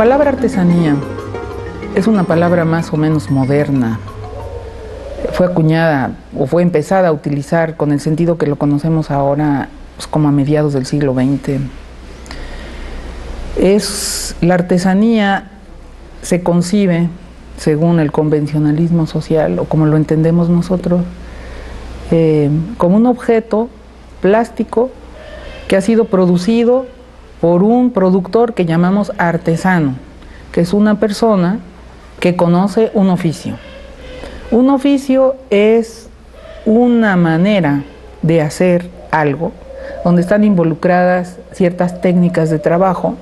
palabra artesanía es una palabra más o menos moderna. Fue acuñada o fue empezada a utilizar con el sentido que lo conocemos ahora pues, como a mediados del siglo XX. Es la artesanía se concibe según el convencionalismo social o como lo entendemos nosotros eh, como un objeto plástico que ha sido producido por un productor que llamamos artesano, que es una persona que conoce un oficio. Un oficio es una manera de hacer algo donde están involucradas ciertas técnicas de trabajo,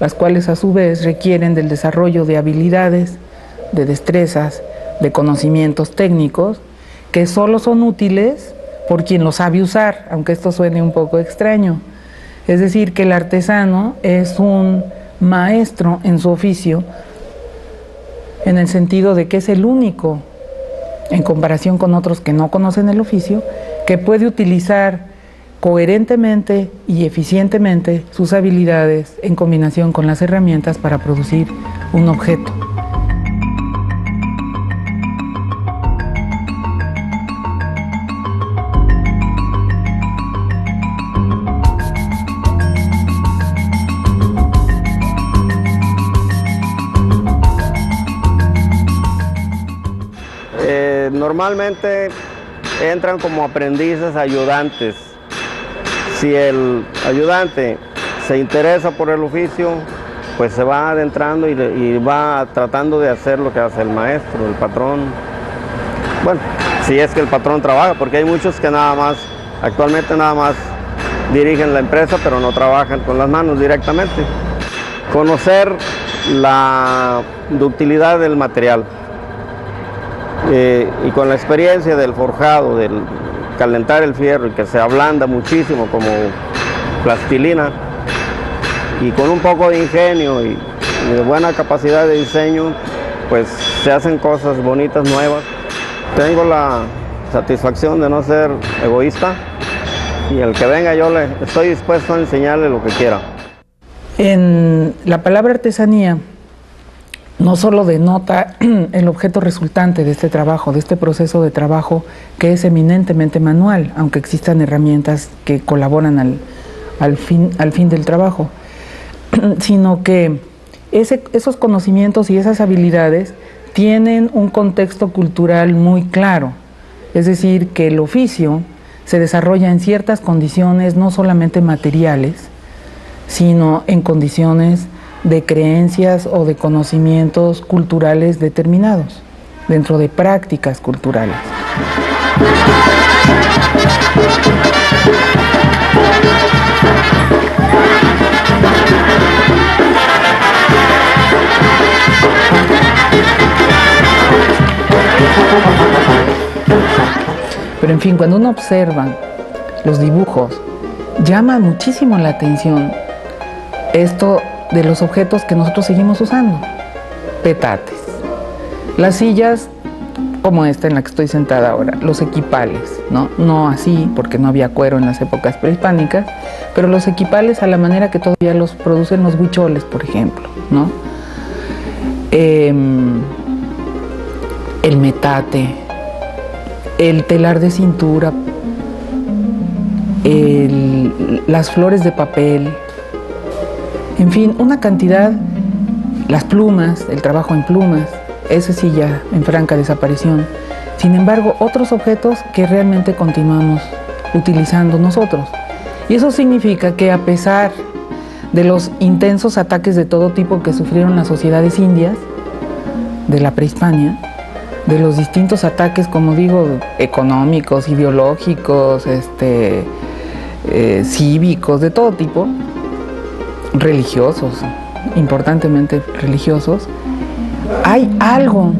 las cuales a su vez requieren del desarrollo de habilidades, de destrezas, de conocimientos técnicos, que solo son útiles por quien lo sabe usar, aunque esto suene un poco extraño. Es decir, que el artesano es un maestro en su oficio, en el sentido de que es el único, en comparación con otros que no conocen el oficio, que puede utilizar coherentemente y eficientemente sus habilidades en combinación con las herramientas para producir un objeto. Normalmente entran como aprendices ayudantes. Si el ayudante se interesa por el oficio, pues se va adentrando y, va tratando de hacer lo que hace el maestro, el patrón. Bueno, si es que el patrón trabaja, porque hay muchos que nada más, actualmente nada más dirigen la empresa, pero no trabajan con las manos directamente. Conocer la ductilidad del material. Eh, y con la experiencia del forjado, del calentar el fierro y que se ablanda muchísimo como plastilina, y con un poco de ingenio y, de buena capacidad de diseño, pues se hacen cosas bonitas, nuevas. Tengo la satisfacción de no ser egoísta y el que venga yo le estoy dispuesto a enseñarle lo que quiera. En la palabra artesanía no solo denota el objeto resultante de este trabajo, de este proceso de trabajo que es eminentemente manual, aunque existan herramientas que colaboran al, fin, al fin, del trabajo, sino que esos conocimientos y esas habilidades tienen un contexto cultural muy claro, es decir, que el oficio se desarrolla en ciertas condiciones no solamente materiales, sino en condiciones de creencias o de conocimientos culturales determinados, dentro de prácticas culturales. Pero en fin, cuando uno observa los dibujos, llama muchísimo la atención esto de los objetos que nosotros seguimos usando. Petates. Las sillas como esta en la que estoy sentada ahora, los equipales, ¿no? No así, porque no había cuero en las épocas prehispánicas, pero los equipales a la manera que todavía los producen los huicholes, por ejemplo, ¿no? Em, el metate, el telar de cintura, las flores de papel, en fin, una cantidad, las plumas, el trabajo en plumas, ese sí ya en franca desaparición. Sin embargo, otros objetos que realmente continuamos utilizando nosotros. Y eso significa que a pesar de los intensos ataques de todo tipo que sufrieron las sociedades indias de la prehispania, de los distintos ataques, como digo, económicos, ideológicos, este, eh, cívicos, de todo tipo, religiosos, importantemente religiosos, hay algo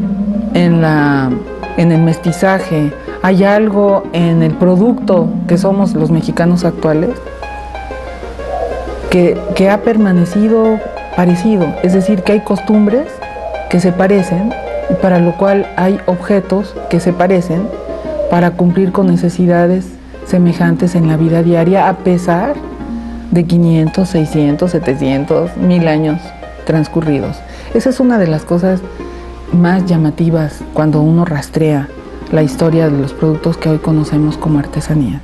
en, la, en el mestizaje, hay algo en el producto que somos los mexicanos actuales que, que ha permanecido parecido, es decir, que hay costumbres que se parecen y para lo cual hay objetos que se parecen para cumplir con necesidades semejantes en la vida diaria a pesar de 500, 600, 700, mil años transcurridos. Esa es una de las cosas más llamativas cuando uno rastrea la historia de los productos que hoy conocemos como artesanías.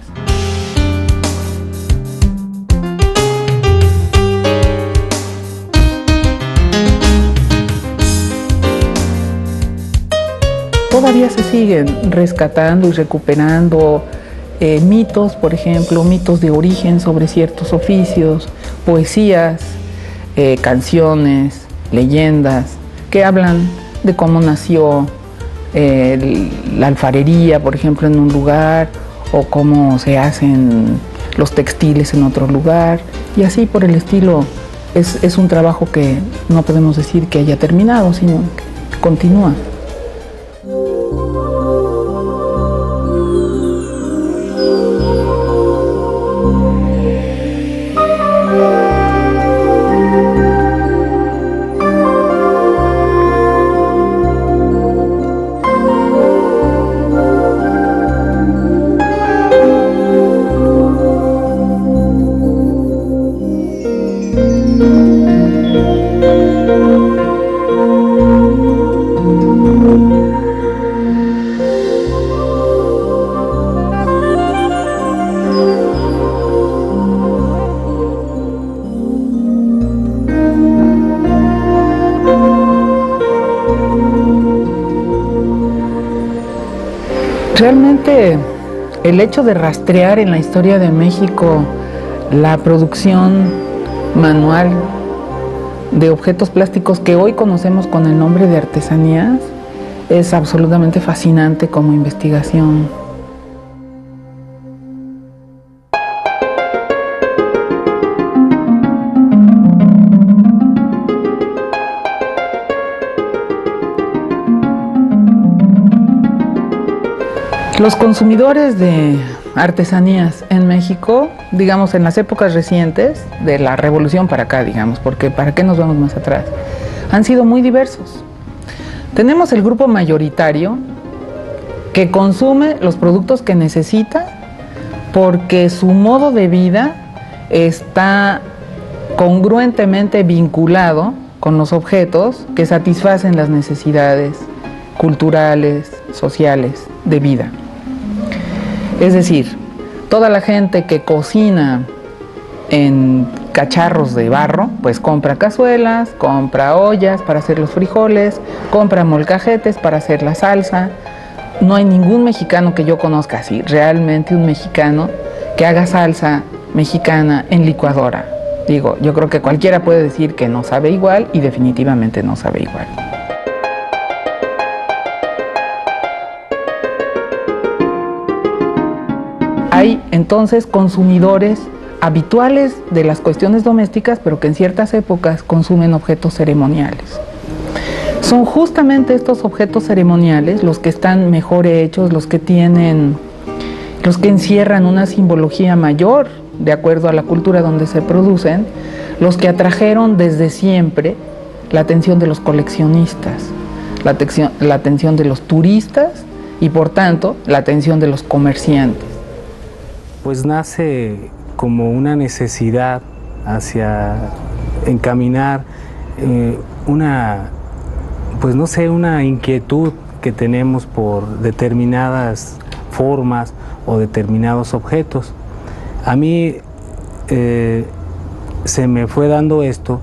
Todavía se siguen rescatando y recuperando eh, mitos, por ejemplo, mitos de origen sobre ciertos oficios, poesías, eh, canciones, leyendas, que hablan de cómo nació eh, la alfarería, por ejemplo, en un lugar, o cómo se hacen los textiles en otro lugar, y así por el estilo. Es, es un trabajo que no podemos decir que haya terminado, sino que continúa. Hecho de rastrear en la historia de México la producción manual de objetos plásticos que hoy conocemos con el nombre de artesanías es absolutamente fascinante como investigación. Los consumidores de artesanías en México, digamos en las épocas recientes, de la revolución para acá, digamos, porque ¿para qué nos vamos más atrás? Han sido muy diversos. Tenemos el grupo mayoritario que consume los productos que necesita porque su modo de vida está congruentemente vinculado con los objetos que satisfacen las necesidades culturales, sociales de vida. Es decir, toda la gente que cocina en cacharros de barro, pues compra cazuelas, compra ollas para hacer los frijoles, compra molcajetes para hacer la salsa. No hay ningún mexicano que yo conozca así, realmente un mexicano que haga salsa mexicana en licuadora. Digo, yo creo que cualquiera puede decir que no sabe igual y definitivamente no sabe igual. Hay entonces consumidores habituales de las cuestiones domésticas, pero que en ciertas épocas consumen objetos ceremoniales. Son justamente estos objetos ceremoniales los que están mejor hechos, los que tienen, los que encierran una simbología mayor de acuerdo a la cultura donde se producen, los que atrajeron desde siempre la atención de los coleccionistas, la la atención de los turistas y por tanto la atención de los comerciantes pues nace como una necesidad hacia encaminar eh, una, pues no sé, una inquietud que tenemos por determinadas formas o determinados objetos. A mí eh, se me fue dando esto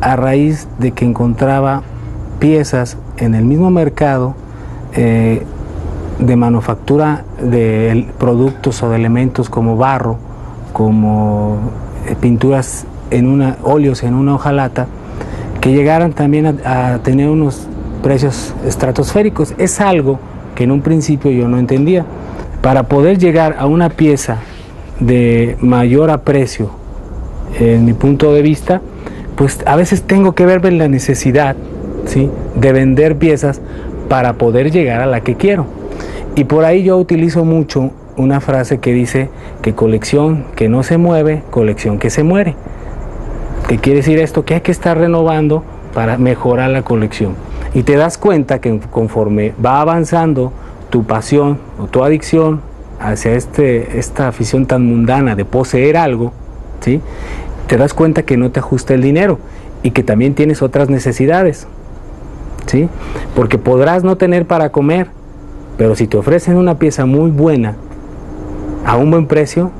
a raíz de que encontraba piezas en el mismo mercado eh, de manufactura de productos o de elementos como barro, como eh, pinturas en una, óleos en una hojalata, que llegaran también a, tener unos precios estratosféricos. Es algo que en un principio yo no entendía. Para poder llegar a una pieza de mayor aprecio, en mi punto de vista, pues a veces tengo que ver la necesidad ¿sí? de vender piezas para poder llegar a la que quiero. Y por ahí yo utilizo mucho una frase que dice que colección que no se mueve, colección que se muere. ¿Qué quiere decir esto? Que hay que estar renovando para mejorar la colección. Y te das cuenta que conforme va avanzando tu pasión o tu adicción hacia este, esta afición tan mundana de poseer algo, ¿sí? te das cuenta que no te ajusta el dinero y que también tienes otras necesidades. ¿Sí? Porque podrás no tener para comer, pero si te ofrecen una pieza muy buena a un buen precio,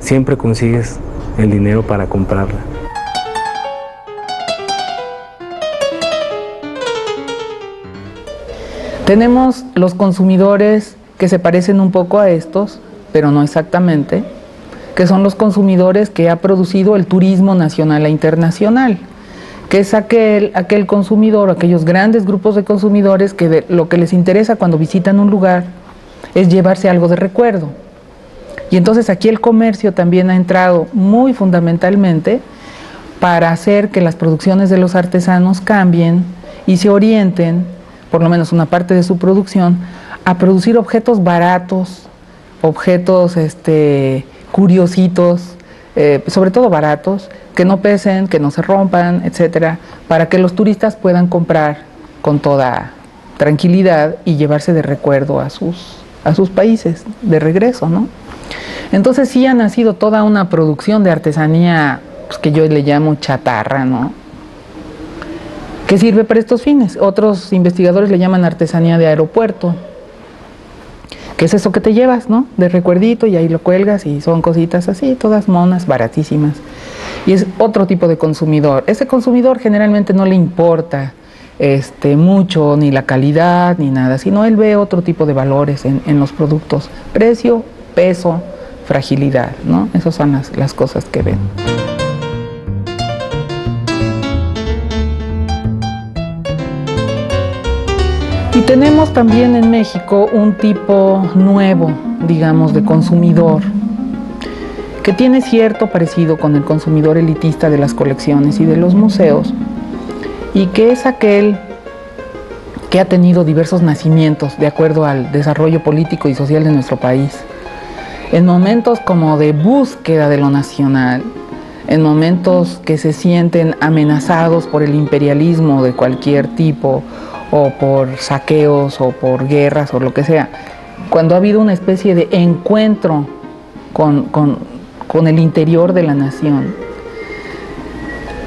siempre consigues el dinero para comprarla. Tenemos los consumidores que se parecen un poco a estos, pero no exactamente, que son los consumidores que ha producido el turismo nacional e internacional, que es aquel, aquel consumidor, aquellos grandes grupos de consumidores que lo que les interesa cuando visitan un lugar es llevarse algo de recuerdo. Y entonces aquí el comercio también ha entrado muy fundamentalmente para hacer que las producciones de los artesanos cambien y se orienten, por lo menos una parte de su producción, a producir objetos baratos, objetos este, curiositos, eh, sobre todo baratos, que no pesen, que no se rompan, etcétera, para que los turistas puedan comprar con toda tranquilidad y llevarse de recuerdo a sus, a sus países de regreso, ¿no? Entonces sí ha nacido toda una producción de artesanía pues, que yo le llamo chatarra, ¿no? Que sirve para estos fines. Otros investigadores le llaman artesanía de aeropuerto. ¿Qué es eso que te llevas, no? De recuerdito y ahí lo cuelgas y son cositas así, todas monas, baratísimas. Y es otro tipo de consumidor. Ese consumidor generalmente no le importa este, mucho ni la calidad ni nada, sino él ve otro tipo de valores en, en los productos. Precio, peso, fragilidad, ¿no? Esas son las, las cosas que ven. Y tenemos también en México un tipo nuevo, digamos, de consumidor, que tiene cierto parecido con el consumidor elitista de las colecciones y de los museos, y que es aquel que ha tenido diversos nacimientos de acuerdo al desarrollo político y social de nuestro país. En momentos como de búsqueda de lo nacional, en momentos que se sienten amenazados por el imperialismo de cualquier tipo o por saqueos o por guerras o lo que sea, cuando ha habido una especie de encuentro con, con, con el interior de la nación,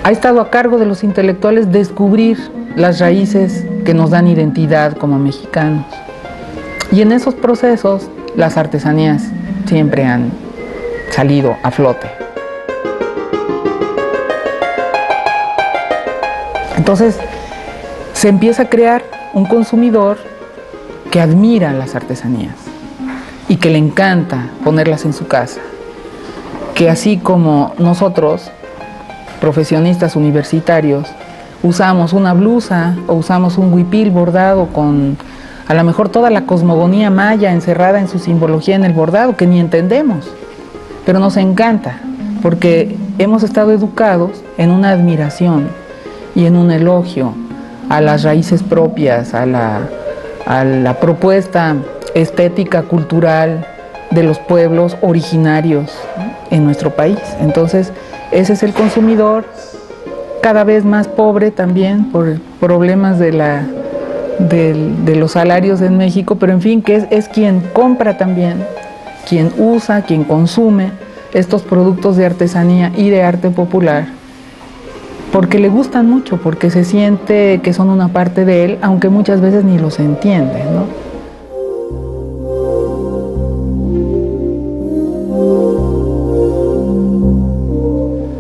ha estado a cargo de los intelectuales descubrir las raíces que nos dan identidad como mexicanos. Y en esos procesos las artesanías siempre han salido a flote. Entonces, se empieza a crear un consumidor que admira las artesanías y que le encanta ponerlas en su casa. Que así como nosotros, profesionistas universitarios, usamos una blusa o usamos un huipil bordado con a lo mejor toda la cosmogonía maya encerrada en su simbología en el bordado, que ni entendemos, pero nos encanta, porque hemos estado educados en una admiración y en un elogio a las raíces propias, a la, a la propuesta estética, cultural de los pueblos originarios en nuestro país. Entonces, ese es el consumidor cada vez más pobre también por problemas de, la, de, los salarios en México, pero en fin, que es, es quien compra también, quien usa, quien consume estos productos de artesanía y de arte popular porque le gustan mucho, porque se siente que son una parte de él, aunque muchas veces ni los entiende, ¿no?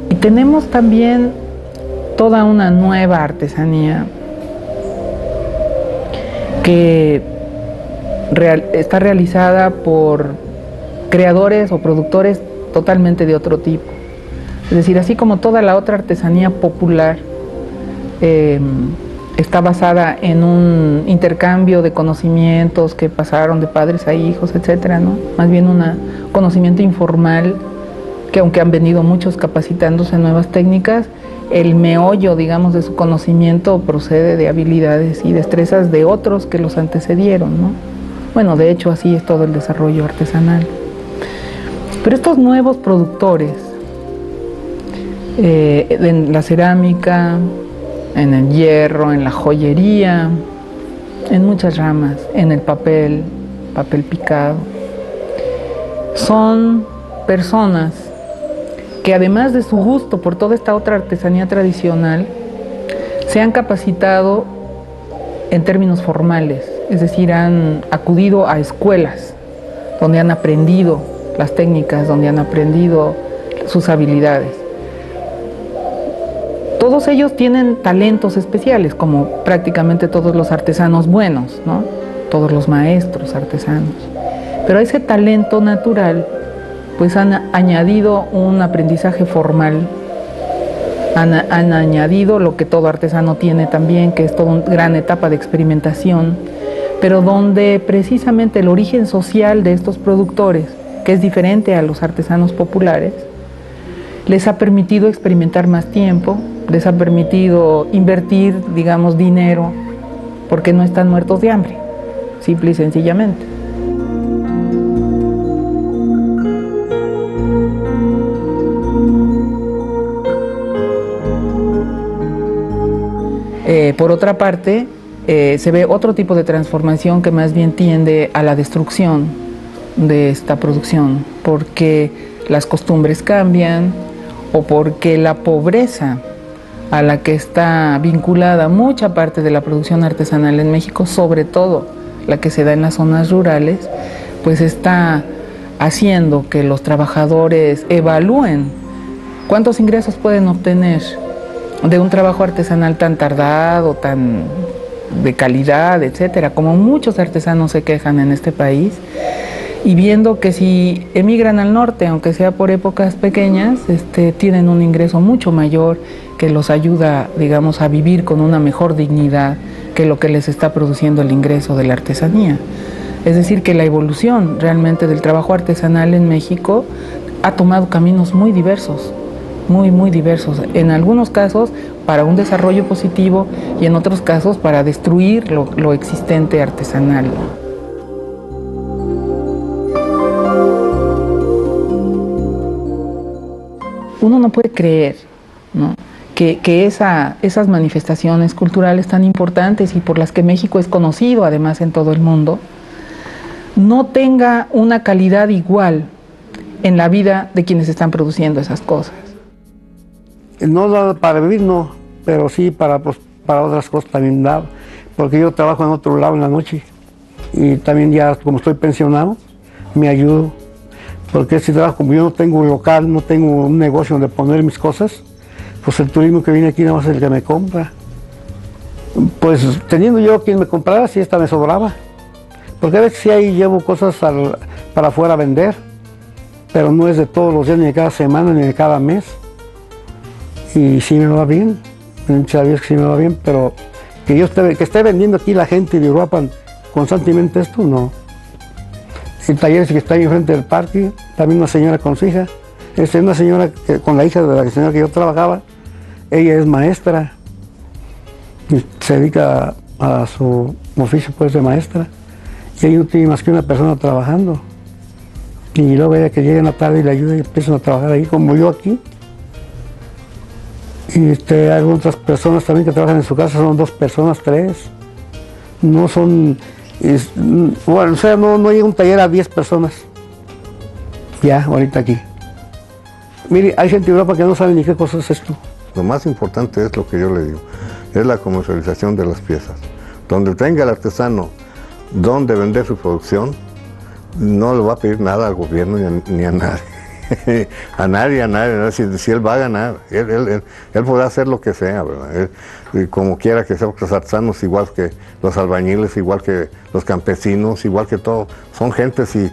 Y tenemos también toda una nueva artesanía que está realizada por creadores o productores totalmente de otro tipo. Es decir, así como toda la otra artesanía popular em, está basada en un intercambio de conocimientos que pasaron de padres a hijos, etcétera, ¿no? Más bien un conocimiento informal que aunque han venido muchos capacitándose en nuevas técnicas, el meollo, digamos, de su conocimiento procede de habilidades y destrezas de otros que los antecedieron, ¿no? Bueno, de hecho así es todo el desarrollo artesanal. Pero estos nuevos productores eh, en la cerámica, en el hierro, en la joyería, en muchas ramas, en el papel, papel picado. Son personas que además de su gusto por toda esta otra artesanía tradicional, se han capacitado en términos formales, es decir, han acudido a escuelas donde han aprendido las técnicas, donde han aprendido sus habilidades. Todos ellos tienen talentos especiales, como prácticamente todos los artesanos buenos, ¿no? todos los maestros artesanos. Pero a ese talento natural, pues han añadido un aprendizaje formal, han, han añadido lo que todo artesano tiene también, que es toda una gran etapa de experimentación, pero donde precisamente el origen social de estos productores, que es diferente a los artesanos populares, les ha permitido experimentar más tiempo, les ha permitido invertir, digamos, dinero, porque no están muertos de hambre, simple y sencillamente. Eh, por otra parte, eh, se ve otro tipo de transformación que más bien tiende a la destrucción de esta producción, porque las costumbres cambian o porque la pobreza a la que está vinculada mucha parte de la producción artesanal en México, sobre todo la que se da en las zonas rurales, pues está haciendo que los trabajadores evalúen cuántos ingresos pueden obtener de un trabajo artesanal tan tardado, tan de calidad, etcétera, como muchos artesanos se quejan en este país, y viendo que si emigran al norte, aunque sea por épocas pequeñas, este, tienen un ingreso mucho mayor que los ayuda, digamos, a vivir con una mejor dignidad que lo que les está produciendo el ingreso de la artesanía. Es decir, que la evolución realmente del trabajo artesanal en México ha tomado caminos muy diversos, muy, muy diversos. En algunos casos para un desarrollo positivo y en otros casos para destruir lo, existente artesanal. Uno no puede creer que, que esa, esas manifestaciones culturales tan importantes y por las que México es conocido además en todo el mundo, no tenga una calidad igual en la vida de quienes están produciendo esas cosas. No para vivir, no, pero sí para, pues, para otras cosas también da, porque yo trabajo en otro lado en la noche y también ya como estoy pensionado, me ayudo, porque si trabajo, como yo no tengo un local, no tengo un negocio donde poner mis cosas, pues el turismo que viene aquí no va a ser el que me compra. Pues teniendo yo quien me comprara, si esta me sobraba. Porque a veces sí ahí llevo cosas para afuera a vender, pero no es de todos los días, ni de cada semana, ni de cada mes. Y sí me va bien muchas que sí me va bien, pero que yo esté, que esté vendiendo aquí la gente de Europa constantemente esto, no. El taller que está ahí enfrente del parque, también una señora con su hija, es una señora con la hija de la señora que yo trabajaba, ella es maestra, y se dedica a, su oficio pues de maestra, y ahí no tiene más que una persona trabajando. Y luego ella que llega en la tarde y le ayuda y empiezan a trabajar ahí, como yo aquí. Y este, hay otras personas también que trabajan en su casa, son dos personas, tres. No son, bueno, o sea, no, no llega un taller a diez personas. Ya, ahorita aquí. Mire, hay gente en Europa que no sabe ni qué cosa es esto. Lo más importante es lo que yo le digo, es la comercialización de las piezas. Donde tenga el artesano donde vender su producción, no le va a pedir nada al gobierno ni a nadie. a nadie, a nadie, si, él va a ganar, él, podrá hacer lo que sea, ¿verdad? como quiera que sea, los artesanos, igual que los albañiles, igual que los campesinos, igual que todo, son gentes y,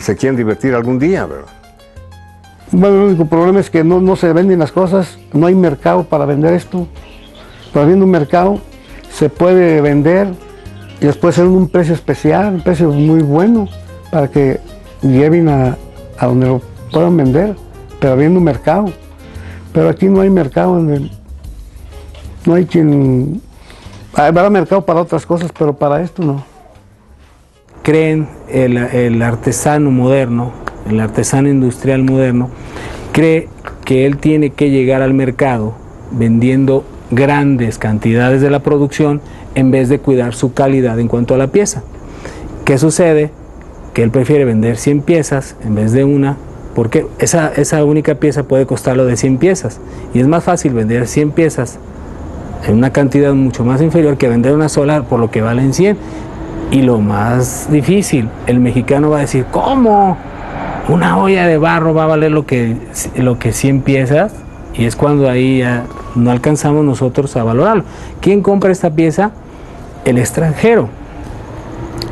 se quieren divertir algún día, ¿verdad? Bueno, el único problema es que no, se venden las cosas, no hay mercado para vender esto. Pero habiendo un mercado, se puede vender y después hacer un precio especial, un precio muy bueno, para que lleven a, a donde lo puedan vender, pero habiendo un mercado. Pero aquí no hay mercado, no hay quien... Habrá mercado para otras cosas, pero para esto no. Creen el, el artesano moderno, el artesano industrial moderno, cree que él tiene que llegar al mercado vendiendo grandes cantidades de la producción en vez de cuidar su calidad en cuanto a la pieza. ¿Qué sucede? Que él prefiere vender 100 piezas en vez de una porque esa, esa única pieza puede costarlo de 100 piezas y es más fácil vender 100 piezas en una cantidad mucho más inferior que vender una sola por lo que valen 100. Y lo más difícil, el mexicano va a decir, ¿cómo? Una olla de barro va a valer lo que, lo que 100 piezas y es cuando ahí ya no alcanzamos nosotros a valorarlo. ¿Quién compra esta pieza? El extranjero,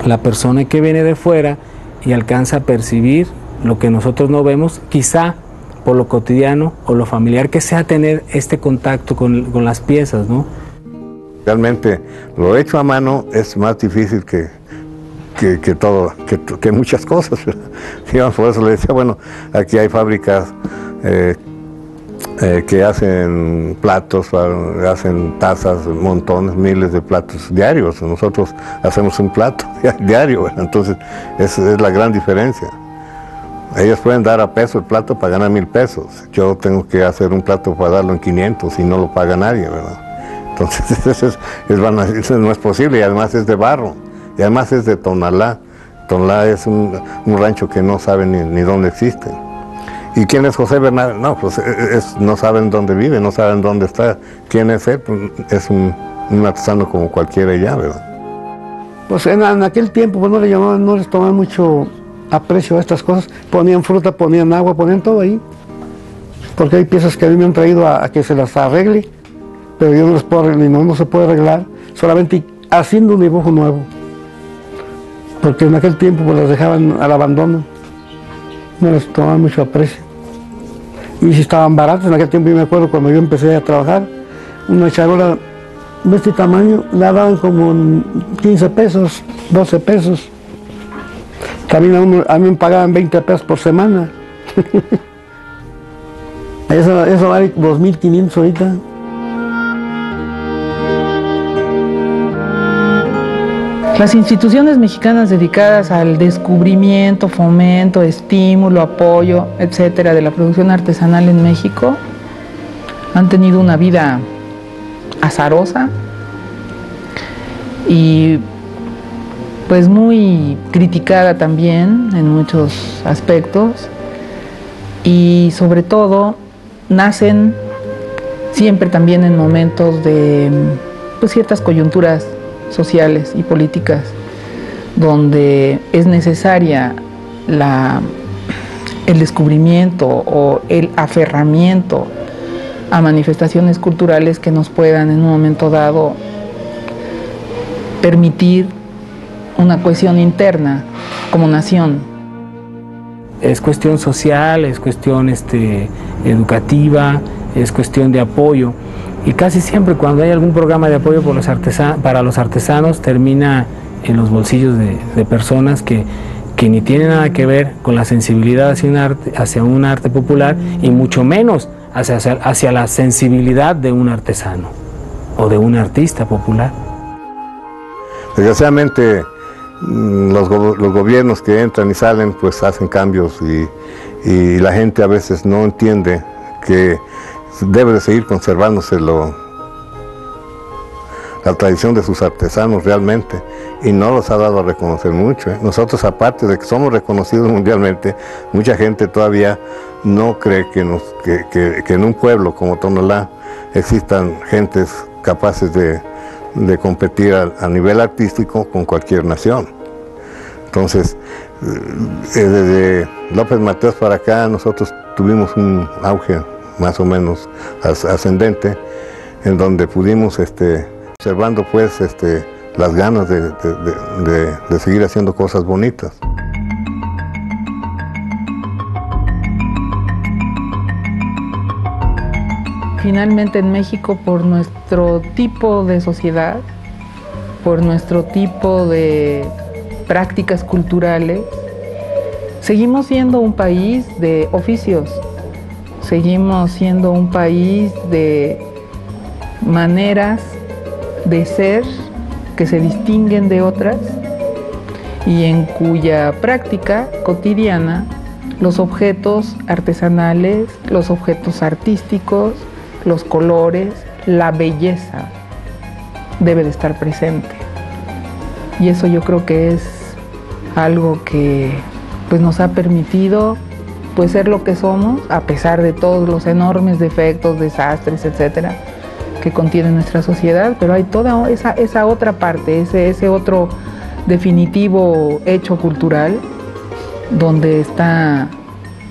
la persona que viene de fuera y alcanza a percibir lo que nosotros no vemos, quizá por lo cotidiano o lo familiar que sea tener este contacto con, con las piezas, ¿no? Realmente lo hecho a mano es más difícil que, que, todo, que, muchas cosas. por eso le decía, bueno, aquí hay fábricas eh, eh, que hacen platos, hacen tazas, montones, miles de platos diarios. Nosotros hacemos un plato diario, entonces esa es la gran diferencia. Ellos pueden dar a peso el plato para ganar mil pesos. Yo tengo que hacer un plato para darlo en 500 y no lo paga nadie, ¿verdad? Entonces eso, es, no es posible y además es de barro y además es de Tonalá. Tonalá es un, rancho que no sabe ni, dónde existe. ¿Y quién es José Bernal? No, pues e, e, no saben dónde vive, no saben dónde está. ¿Quién es él? Pues, es un, artesano como cualquiera ya, ¿verdad? Pues en, aquel tiempo pues no le llamaban, no les tomaban mucho aprecio a estas cosas. Ponían fruta, ponían agua, ponían todo ahí. Porque hay piezas que a mí me han traído a, que se las arregle, pero yo no las puedo arreglar, no, no se puede arreglar, solamente haciendo un dibujo nuevo. Porque en aquel tiempo pues las dejaban al abandono, no les tomaban mucho aprecio. Y si estaban baratas, en aquel tiempo yo me acuerdo cuando yo empecé a trabajar, una charola de este tamaño la daban como 15 pesos, 12 pesos. También a, mí me pagaban 20 pesos por semana. eso, eso vale 2.500 ahorita. Las instituciones mexicanas dedicadas al descubrimiento, fomento, estímulo, apoyo, etcétera, de la producción artesanal en México han tenido una vida azarosa y pues muy criticada también en muchos aspectos. Y sobre todo nacen siempre también en momentos de pues, ciertas coyunturas sociales y políticas donde es necesaria la, el descubrimiento o el aferramiento a manifestaciones culturales que nos puedan en un momento dado permitir una cohesión interna como nación. Es cuestión social, es cuestión este, educativa, es cuestión de apoyo. Y casi siempre cuando hay algún programa de apoyo los para los artesanos termina en los bolsillos de, personas que, que, ni tienen nada que ver con la sensibilidad hacia un arte, hacia un arte popular y mucho menos hacia, hacia la sensibilidad de un artesano o de un artista popular. Desgraciadamente Mm, los, gobiernos que entran y salen pues hacen cambios y, la gente a veces no entiende que debe de seguir conservándose la tradición de sus artesanos realmente y no los ha dado a reconocer mucho. ¿eh? Nosotros aparte de que somos reconocidos mundialmente, mucha gente todavía no cree que, nos, que, en un pueblo como Tonalá existan gentes capaces de, competir a nivel artístico con cualquier nación. Entonces, eh, desde López Mateos para acá nosotros tuvimos un auge más o menos ascendente, en donde pudimos, este, observando pues este, las ganas de, de seguir haciendo cosas bonitas. Finalmente en México, por nuestro tipo de sociedad, por nuestro tipo de prácticas culturales, seguimos siendo un país de oficios, seguimos siendo un país de maneras de ser que se distinguen de otras y en cuya práctica cotidiana los objetos artesanales, los objetos artísticos, los colores, la belleza debe de estar presente. Y eso yo creo que es algo que pues nos ha permitido pues ser lo que somos a pesar de todos los enormes defectos, desastres, etcétera, que contiene nuestra sociedad, pero hay toda esa, otra parte, ese otro definitivo hecho cultural donde está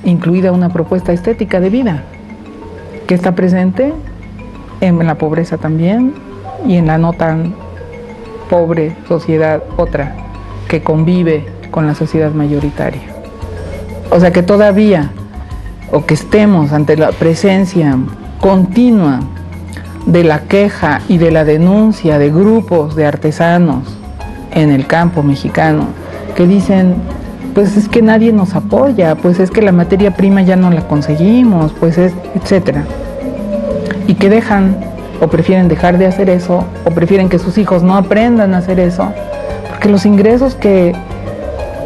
incluida una propuesta estética de vida, que está presente en la pobreza también y en la no tan pobre sociedad otra, que convive con la sociedad mayoritaria. O sea que todavía, o que estemos ante la presencia continua de la queja y de la denuncia de grupos de artesanos en el campo mexicano que dicen, pues es que nadie nos apoya, pues es que la materia prima ya no la conseguimos, pues es, etcétera. Y que dejan o prefieren dejar de hacer eso o prefieren que sus hijos no aprendan a hacer eso, porque los ingresos que,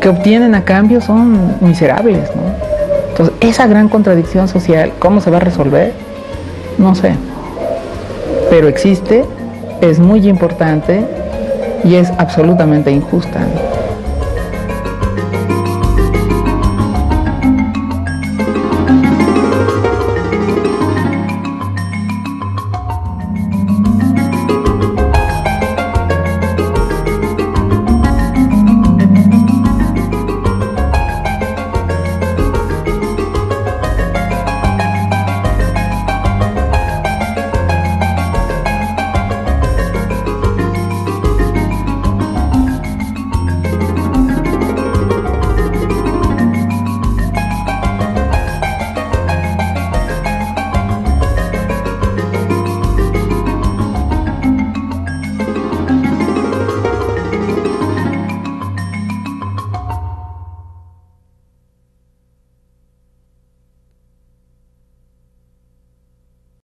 que obtienen a cambio son miserables, ¿no? Entonces, esa gran contradicción social, ¿cómo se va a resolver? No sé. Pero existe, es muy importante y es absolutamente injusta.